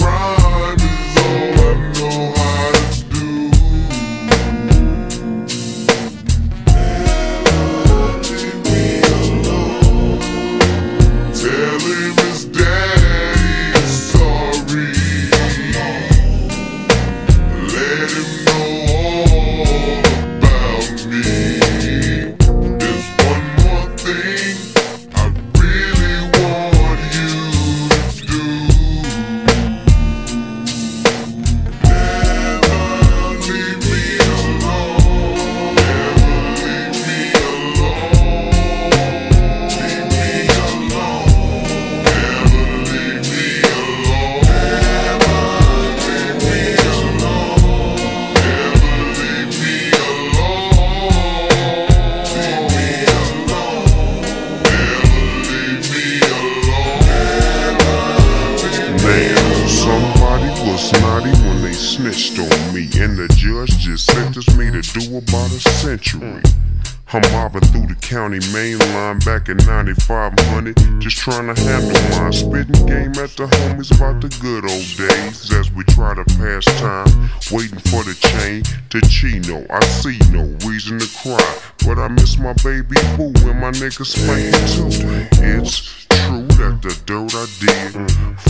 crime Man, somebody was naughty when they snitched on me, and the judge just sentenced me to do about a century. I'm mobbing through the county main line back in 9500, just trying to handle mine. Spitting game at the homies about the good old days as we try to pass time, waiting for the chain to Chino. I see no reason to cry, but I miss my baby boo and my niggas spanking too. It's true that the dirt I did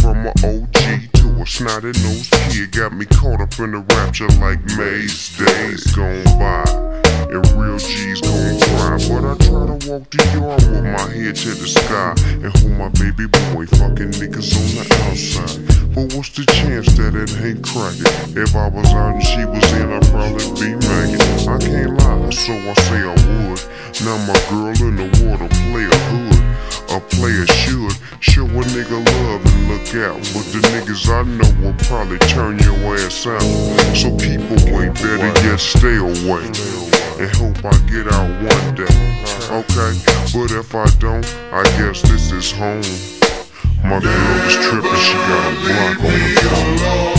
from an OG to a snotty nosed kid got me caught up in the rapture like Maze days gone by. And real G's gon' cry, but I try to walk the yard with my head to the sky and hold my baby boy fucking niggas on the outside. But what's the chance that it ain't cracking? If I was out and she was in, I'd probably be maggot. I can't lie, so I say I would. Now my girl in the water play a hood. A player should show a nigga love and look out. But the niggas I know will probably turn your ass out. So people away, better yet stay away. And hope I get out one day. Okay, but if I don't, I guess this is home. My girl is tripping, she got a block on the phone.